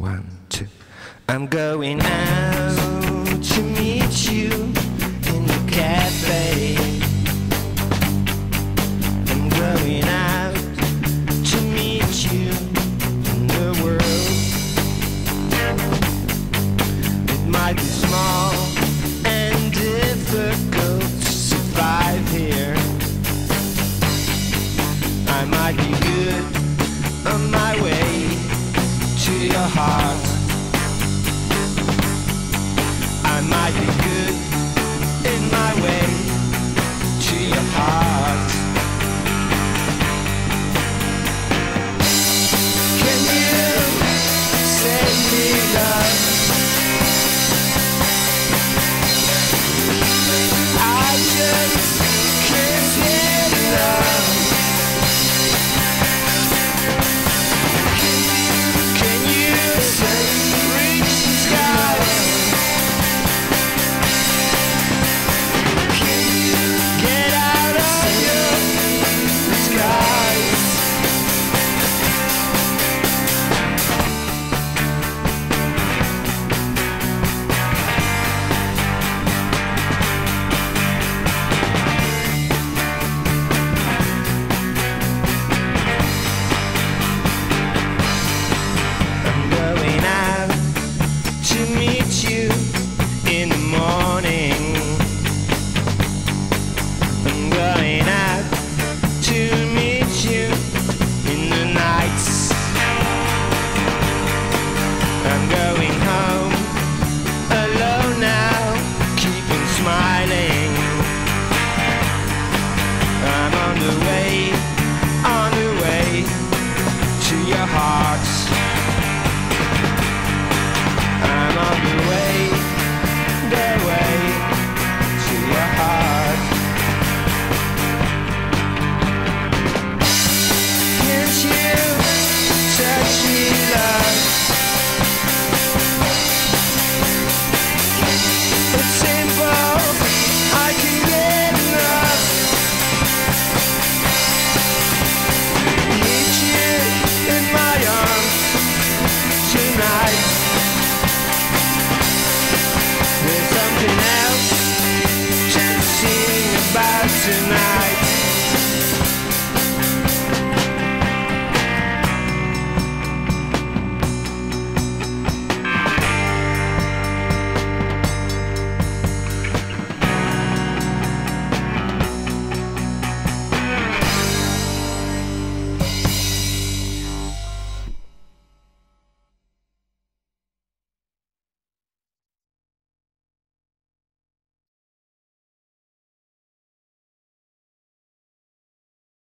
One, two. I'm going out to meet you in the cafe. I'm going out to meet you in the world. It might be small. your heart. I might be good in my way to your heart. Can you send me love? tonight.